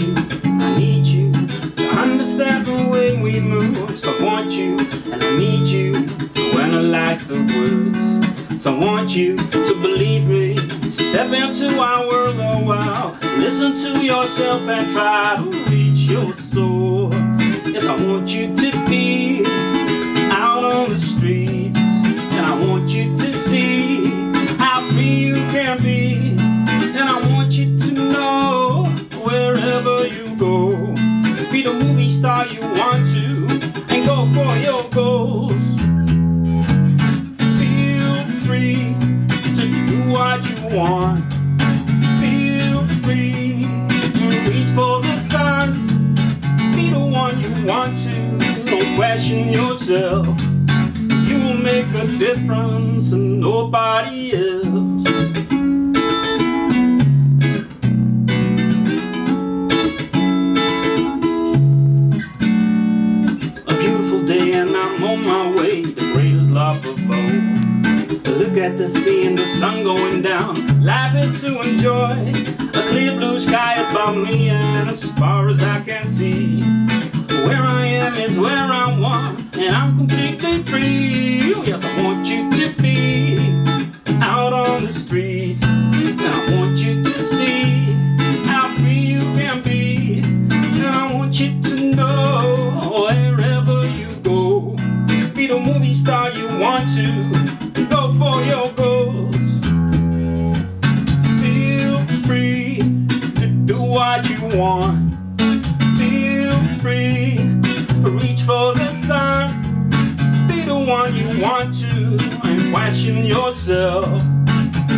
you, I need you to understand the way we move. So I want you, and I need you to analyze the words. So I want you to believe me. Step into our world a while. Listen to yourself and try to reach your soul. You want to and go for your goals. Feel free to do what you want. Feel free to reach for the sun. Be the one you want to. Don't question yourself. You will make a difference and nobody else. My way, the greatest love of all. Look at the sea and the sun going down, life is to enjoy. A clear blue sky above me and as far as I can see. Where I am is where I want, and I'm completely free. Oh, yes, I want you to be out on the streets. And I want you to see how free you can be. And I want you to know to. Go for your goals. Feel free to do what you want. Feel free to reach for the sun. Be the one you want to and question yourself.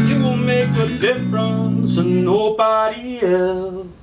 You will make a difference and nobody else.